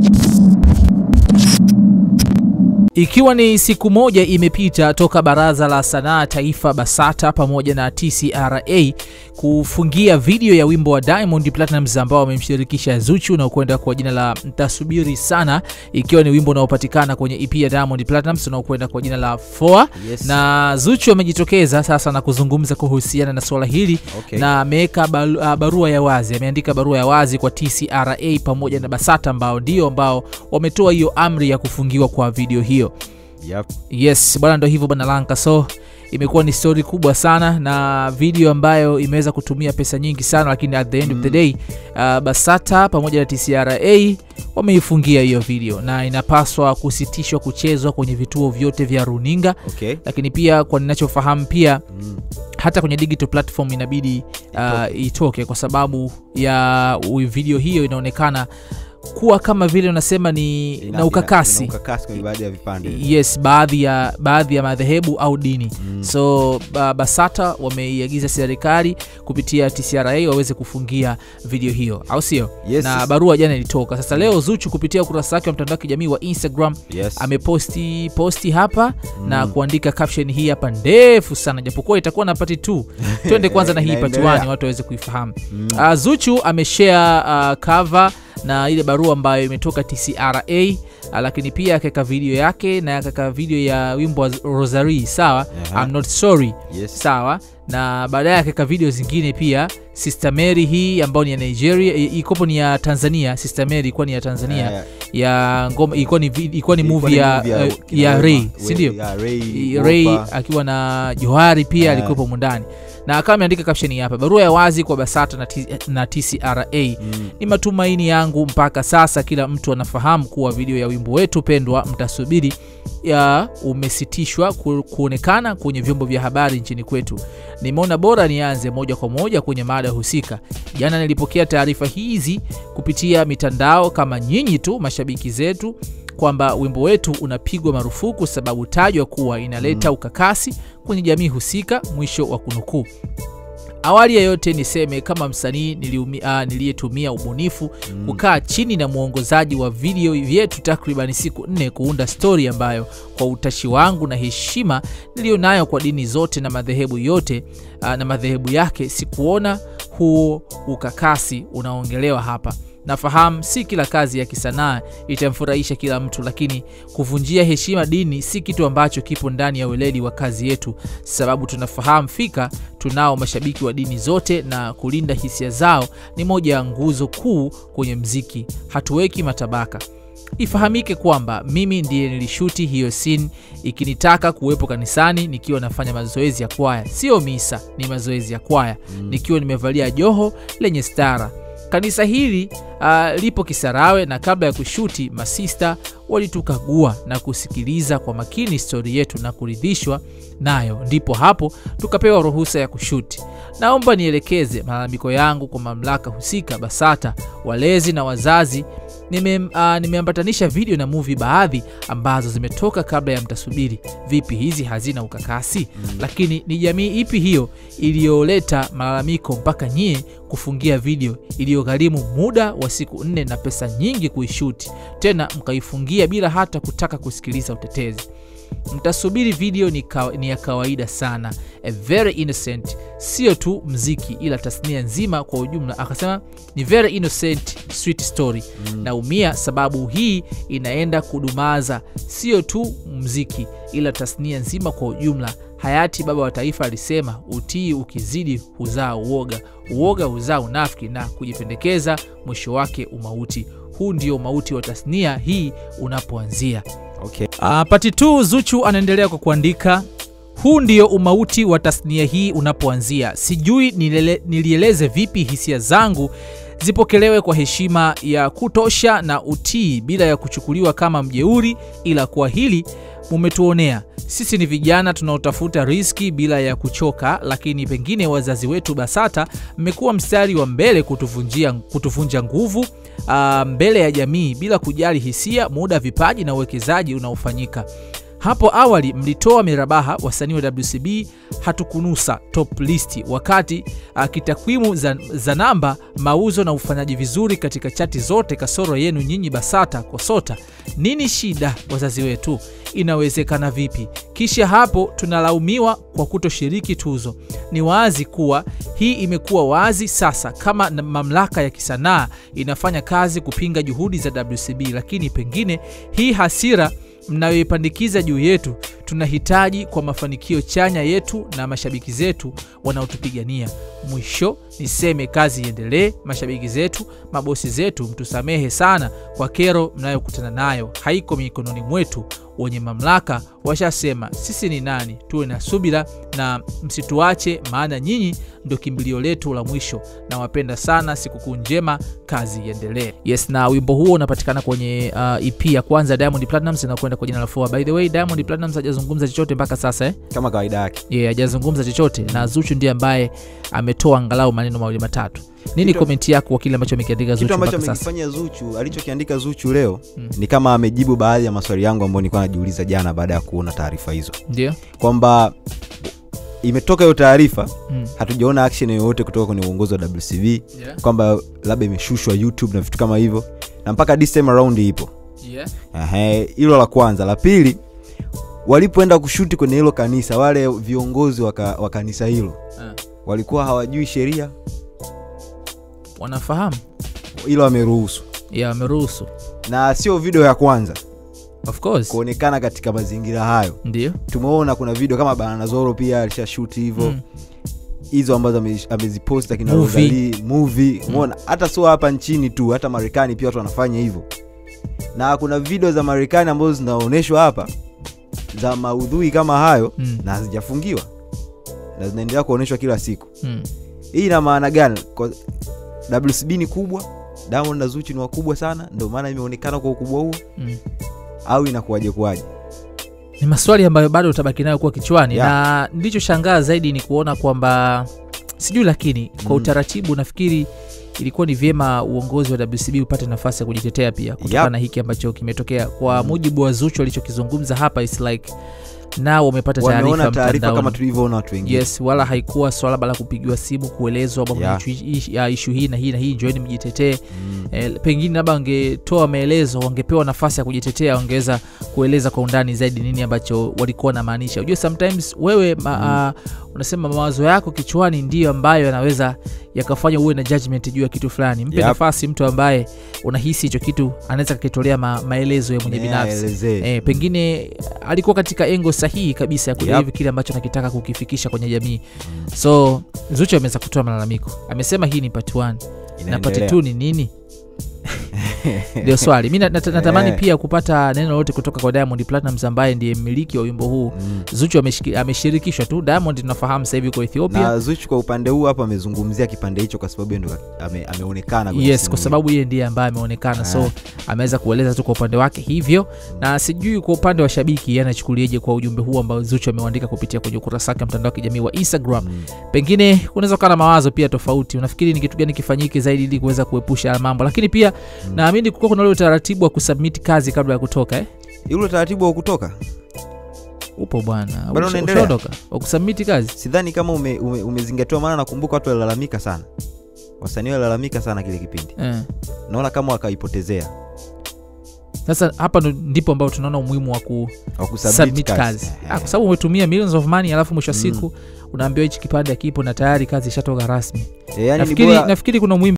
you Ikiwa ni siku moja imepita toka Baraza la Sanaa Taifa BASATA pamoja na TCRA kufungia video ya wimbo wa Diamond Platnumz ambao wamemshirikisha Zuchu unaokwenda kwa jina la Mtasubiri Sana, ikiwa ni wimbo unaopatikana kwenye EP ya Diamond Platnumz unaokwenda kwa jina la Foa Yes. na Zuchu amejitokeza sasa na kuzungumza kuhusiana na swala hili Okay. na ameweka ah, barua ya wazi, ameandika barua ya wazi kwa TCRA pamoja na BASATA ambao ndio ambao wametoa hiyo amri ya kufungiwa kwa video hiyo. Yep. Yes bwana, ndo hivyo bwana Lanka. So imekuwa ni stori kubwa sana na video ambayo imeweza kutumia pesa nyingi sana, lakini at the end of the day uh, BASATA pamoja na TCRA wameifungia hiyo video na inapaswa kusitishwa kuchezwa kwenye vituo vyote vya runinga, Okay. lakini pia kwa ninachofahamu pia Mm. hata kwenye digital platform inabidi uh, itoke kwa sababu ya video hiyo inaonekana kuwa kama vile unasema ni Ina- na ukakasi ina- ina ukakasi kwenye baadhi ya vipande. yes baadhi ya baadhi ya madhehebu au dini Mm. so ba, basata wameiagiza serikali kupitia tcra waweze kufungia video hiyo au sio Yes. na barua jana ilitoka sasa leo zuchu kupitia ukurasa wake wa mtandao wa kijamii wa instagram Yes. ameposti posti hapa mm. na kuandika caption hii hapa ndefu sana japokuwa itakuwa na pati tu twende kwanza na hii pati Inaendelea. 1 watu waweze kuifahamu Mm. Uh, Zuchu ameshare uh, cover na ile barua ambayo imetoka TCRA lakini pia akaweka video yake na akaweka video ya wimbo wa Rosary sawa, Aha. I'm not sorry Yes. sawa, na baadaye akaweka video zingine pia Sister Mary hii ambayo ni ya Nigeria, ikopo ni ya Tanzania. Sister Mary ilikuwa ni ya Tanzania yeah, yeah. ya ngoma, ilikuwa ni ilikuwa ni movie ya, uh, ya. Ray, si ndio? Ray, akiwa na Johari pia Yeah. alikuwepo mundani ndani na akawa ameandika caption hapa, barua ya wazi kwa BASATA na, na TCRA Mm. ni matumaini yangu mpaka sasa kila mtu anafahamu kuwa video ya wimbo wetu pendwa mtasubiri ya umesitishwa ku- kuonekana kwenye vyombo vya habari nchini kwetu. Nimeona bora nianze moja kwa moja kwenye mada husika. Jana nilipokea taarifa hizi kupitia mitandao kama nyinyi tu mashabiki zetu kwamba wimbo wetu unapigwa marufuku sababu tajwa kuwa inaleta ukakasi kwenye jamii husika mwisho wa kunukuu. Awali ya yote niseme kama msanii ah, niliyetumia ubunifu Mm. kukaa chini na mwongozaji wa video vyetu takribani siku nne kuunda stori ambayo kwa utashi wangu na heshima niliyonayo kwa dini zote na madhehebu yote ah, na madhehebu yake sikuona huo ukakasi unaongelewa hapa nafahamu si kila kazi ya kisanaa itamfurahisha kila mtu lakini kuvunjia heshima dini si kitu ambacho kipo ndani ya weledi wa kazi yetu. Sababu tunafahamu fika tunao mashabiki wa dini zote na kulinda hisia zao ni moja ya nguzo kuu kwenye mziki. Hatuweki matabaka. Ifahamike kwamba mimi ndiye nilishuti hiyo sin ikinitaka kuwepo kanisani nikiwa nafanya mazoezi ya kwaya. Sio misa ni mazoezi ya kwaya. Mm. nikiwa nimevalia joho lenye stara kanisa hili uh, lipo kisarawe na kabla ya kushuti masista walitukagua na kusikiliza kwa makini stori yetu na kuridhishwa nayo. Ndipo hapo tukapewa ruhusa ya kushuti. Naomba nielekeze malalamiko yangu kwa mamlaka husika basata walezi na wazazi nime, uh, nimeambatanisha video na movie baadhi ambazo zimetoka kabla ya mtasubiri. Vipi hizi hazina ukakasi? Mm. lakini ni jamii ipi hiyo iliyoleta malalamiko mpaka nyie kufungia video iliyogharimu muda wa siku nne na pesa nyingi kuishuti? Tena mkaifungia bila hata kutaka kusikiliza utetezi mtasubiri video ni, kawa, ni ya kawaida sana. A very innocent. Sio tu mziki ila tasnia nzima kwa ujumla. Akasema ni very innocent sweet story. Mm. naumia sababu hii inaenda kudumaza. Sio tu mziki ila tasnia nzima kwa ujumla. Hayati baba wa taifa alisema utii ukizidi huzaa uoga. Uoga huzaa unafiki na kujipendekeza mwisho wake umauti. Huu ndio umauti wa tasnia hii unapoanzia Okay. Uh, pati tu Zuchu anaendelea kwa kuandika huu ndio umauti wa tasnia hii unapoanzia. Sijui nilele, nilieleze vipi hisia zangu zipokelewe kwa heshima ya kutosha na utii bila ya kuchukuliwa kama mjeuri, ila kwa hili mumetuonea. Sisi ni vijana tunaotafuta riski bila ya kuchoka, lakini pengine wazazi wetu BASATA mmekuwa mstari wa mbele kutuvunjia, kutuvunja nguvu uh, mbele ya jamii bila kujali hisia, muda, vipaji na uwekezaji unaofanyika. Hapo awali mlitoa mirabaha wasanii wa wcb hatukunusa top list wakati uh, kitakwimu za, za namba mauzo na ufanyaji vizuri katika chati zote kasoro yenu nyinyi basata kosota. Nini shida wazazi wetu? Inawezekana vipi? Kisha hapo tunalaumiwa kwa kutoshiriki tuzo. Ni wazi kuwa hii imekuwa wazi sasa kama mamlaka ya kisanaa inafanya kazi kupinga juhudi za wcb lakini pengine hii hasira mnayoipandikiza juu yetu tunahitaji kwa mafanikio chanya yetu na mashabiki zetu wanaotupigania. Mwisho niseme kazi iendelee mashabiki zetu mabosi zetu mtusamehe sana kwa kero mnayokutana nayo. Haiko mikononi mwetu wenye mamlaka washasema sisi ni nani? Tuwe na subira na msituache maana nyinyi ndo kimbilio letu la mwisho. Nawapenda sana sikukuu njema kazi iendelee. Yes na wimbo huo unapatikana kwenye uh, ep ya kwanza diamond Platnumz inakwenda kwa jina la Four. by the way diamond Platnumz hajazungumza chochote mpaka sasa eh? kama kawaida yake. Yeah, hajazungumza chochote. Na zuchu ndiye ambaye ametoa angalau maneno mawili matatu nini komenti yako kwa kile ambacho amekiandika zuchu ambacho amekifanya zuchu alichokiandika zuchu leo Mm. ni kama amejibu baadhi ya maswali yangu ambayo nilikuwa najiuliza jana baada ya kuona taarifa hizo ndio kwamba imetoka hiyo taarifa mm. hatujaona action yoyote kutoka kwenye uongozi wa wcb yeah. kwamba labda imeshushwa youtube na vitu kama hivyo na mpaka this time around ipo Yeah. Hilo la kwanza la pili walipoenda kushuti kwenye hilo kanisa wale viongozi wa ka- kanisa hilo uh. walikuwa hawajui sheria wanafahamu. Ilo wameruhusu ya wameruhusu na sio video ya kwanza. Of course. Kuonekana katika mazingira hayo. Ndio. Tumeona kuna video kama bananazoro pia alishashuti hivyo. Mm. hizo ambazo ame- amezipost akina Movie. Rosalie, movie. Umeona? Hata sio hapa nchini tu hata marekani pia watu wanafanya hivyo. Na kuna video za marekani ambazo zinaonyeshwa hapa za maudhui kama hayo Mm. na hazijafungiwa. Na zinaendelea kuonyeshwa kila siku. Mm. hii ina maana gani wcb ni kubwa diamond na zuchu ni wakubwa sana ndio maana imeonekana kwa ukubwa huo Mm. au inakuwaje kuwaje ni maswali ambayo bado utabaki nayo kuwa kichwani Yeah. na nilichoshangaa zaidi ni kuona kwamba sijui lakini kwa Mm. utaratibu nafikiri ilikuwa ni vyema uongozi wa wcb upate nafasi ya kujitetea pia kutokana Yep. na hiki ambacho kimetokea kwa mujibu wa zuchu alichokizungumza hapa is like nao wamepata taarifa kama tulivyoona watu wengine yes wala haikuwa swala bala kupigiwa simu kuelezwa Yeah. ishu- hii na hii na hii njoeni mjitetee Mm. eh, pengine labda wangetoa maelezo wangepewa nafasi ya kujitetea wangeweza kueleza kwa undani zaidi nini ambacho walikuwa wanamaanisha unajua sometimes wewe ma, uh, unasema mawazo yako kichwani ndiyo ambayo yanaweza yakafanya uwe na judgment juu ya kitu fulani mpe Yep. nafasi mtu ambaye unahisi hicho kitu anaweza kakitolea ma, maelezo ya mwenye binafsi aelezee. e, pengine alikuwa katika engo sahihi kabisa ya kudeliver Yep. kile ambacho anakitaka kukifikisha kwenye jamii. So zuchu ameweza kutoa malalamiko. Amesema hii ni part 1 na part 2 ni nini ndio swali. Mi nat, natamani yeah. pia kupata neno lolote kutoka kwa diamond platinums ambaye ndiye mmiliki wa wimbo huu. Mm. zuchu ameshirikishwa tu. Diamond tunafahamu sasa hivi kwa ethiopia. Na zuchu kwa upande huu hapa amezungumzia kipande hicho kwa sababu ndo ame, ameonekana yes kwa sababu yeye ndiye ambaye ameonekana. So Ah. ameweza kueleza tu kwa upande wake hivyo. Na sijui kwa upande wa shabiki anachukuliaje anachukulieje kwa ujumbe huu ambao zuchu ameuandika kupitia kwenye ukurasa wake mtandao wa kijamii wa instagram? Mm. pengine unaweza ukaa na mawazo pia tofauti. Unafikiri ni kitu gani kifanyike zaidi ili kuweza kuepusha mambo? Lakini pia Mm. Naamini kukuwa kuna ule utaratibu wa kusubmit kazi kabla ya kutoka eh? ule utaratibu wa kutoka upo bwana wakusubmiti ushaondoka wa kusubmit kazi sidhani kama ume, ume, umezingatiwa maana nakumbuka watu walilalamika sana wasanii walilalamika sana kile kipindi eh. naona kama wakaipotezea sasa hapa ndipo ambao tunaona umuhimu wa ku wa kusubmit submit kazi. kazi Ehe. ah, kwa sababu umetumia millions of money alafu mwisho wa siku Mm. unaambiwa hichi kipande akipo na tayari kazi ishatoka rasmi e, yani nafikiri, bora- nafikiri kuna umuhimu